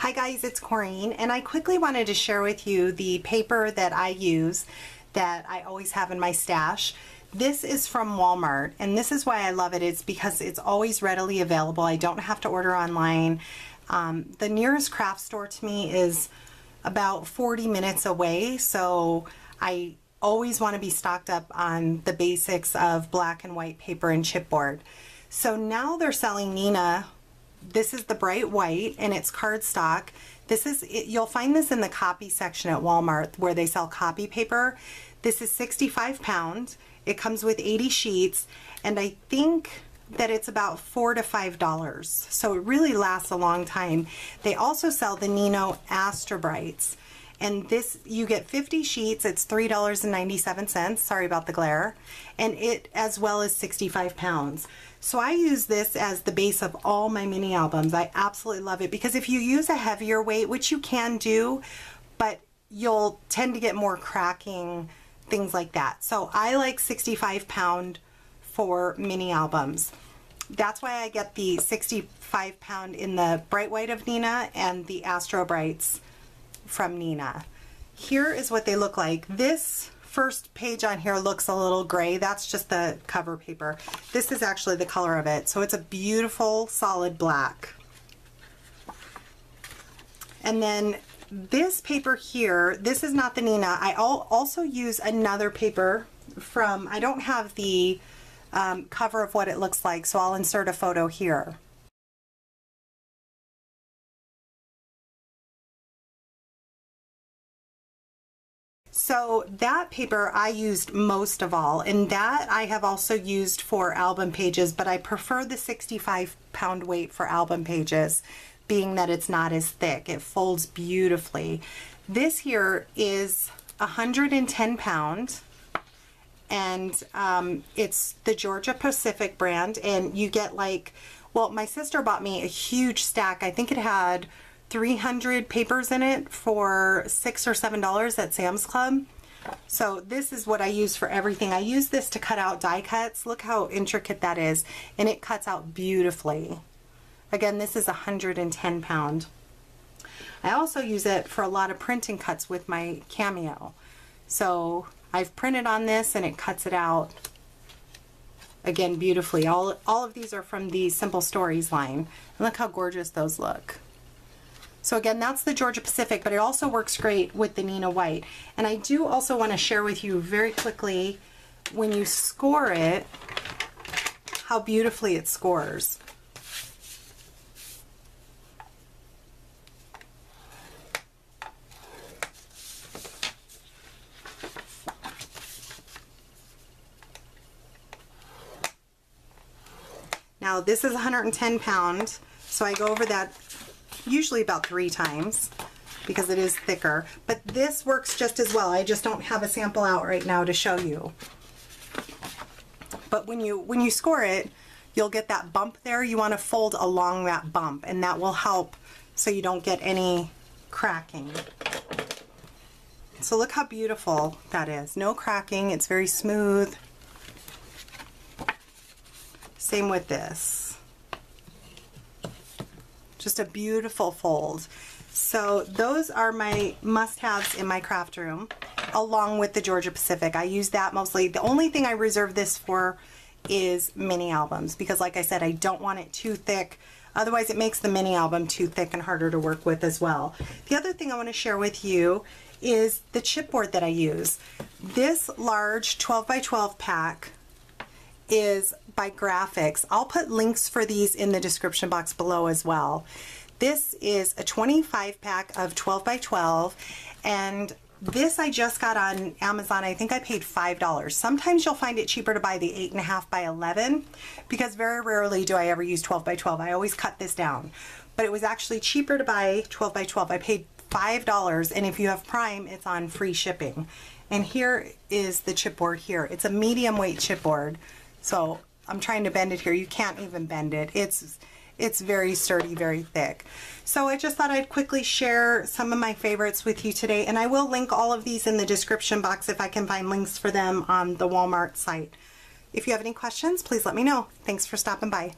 Hi guys, it's Corene and I quickly wanted to share with you the paper that I use that I always have in my stash. This is from Walmart and this is why I love it. It's because it's always readily available. I don't have to order online. Um, the nearest craft store to me is about 40 minutes away so I always want to be stocked up on the basics of black and white paper and chipboard. So now they're selling Neenah this is the bright white and it's cardstock. This is, you'll find this in the copy section at Walmart where they sell copy paper. This is 65 pounds. It comes with 80 sheets and I think that it's about four to five dollars. So it really lasts a long time. They also sell the Nino Astra Brights. And this, you get 50 sheets, it's $3.97, sorry about the glare, and it as well as 65 pounds. So I use this as the base of all my mini albums. I absolutely love it because if you use a heavier weight, which you can do, but you'll tend to get more cracking, things like that. So I like 65 pound for mini albums. That's why I get the 65 pound in the Bright White of Neenah and the Astrobrights from Neenah. Here is what they look like. This first page on here looks a little gray. That's just the cover paper. This is actually the color of it. So it's a beautiful solid black. And then this paper here, this is not the Neenah. I also use another paper from, I don't have the um, cover of what it looks like, so I'll insert a photo here. So that paper I used most of all, and that I have also used for album pages, but I prefer the 65 pound weight for album pages, being that it's not as thick. It folds beautifully. This here is 110 pound, and um, it's the Georgia Pacific brand, and you get like, well, my sister bought me a huge stack. I think it had 300 papers in it for six or seven dollars at Sam's Club. So this is what I use for everything. I use this to cut out die cuts. Look how intricate that is. And it cuts out beautifully. Again, this is 110 pound. I also use it for a lot of printing cuts with my Cameo. So I've printed on this and it cuts it out again beautifully. All, all of these are from the Simple Stories line. And look how gorgeous those look. So again, that's the Georgia Pacific, but it also works great with the Neenah White. And I do also want to share with you very quickly, when you score it, how beautifully it scores. Now this is 110 pound, so I go over that usually about three times because it is thicker. But this works just as well. I just don't have a sample out right now to show you. But when you when you score it, you'll get that bump there. You want to fold along that bump and that will help so you don't get any cracking. So look how beautiful that is. No cracking. It's very smooth. Same with this. Just a beautiful fold. So those are my must-haves in my craft room, along with the Georgia Pacific. I use that mostly. The only thing I reserve this for is mini albums because like I said, I don't want it too thick. Otherwise it makes the mini album too thick and harder to work with as well. The other thing I want to share with you is the chipboard that I use. This large 12 by 12 pack is by Grafix. I'll put links for these in the description box below as well. This is a 25 pack of 12 by 12 and this I just got on Amazon. I think I paid $5. Sometimes you'll find it cheaper to buy the 8.5 by 11 because very rarely do I ever use 12 by 12. I always cut this down. But it was actually cheaper to buy 12 by 12. I paid $5 and if you have Prime, it's on free shipping. And here is the chipboard here. It's a medium weight chipboard. So I'm trying to bend it here. You can't even bend it. It's it's very sturdy, very thick. So I just thought I'd quickly share some of my favorites with you today and I will link all of these in the description box if I can find links for them on the Walmart site. If you have any questions, please let me know. Thanks for stopping by.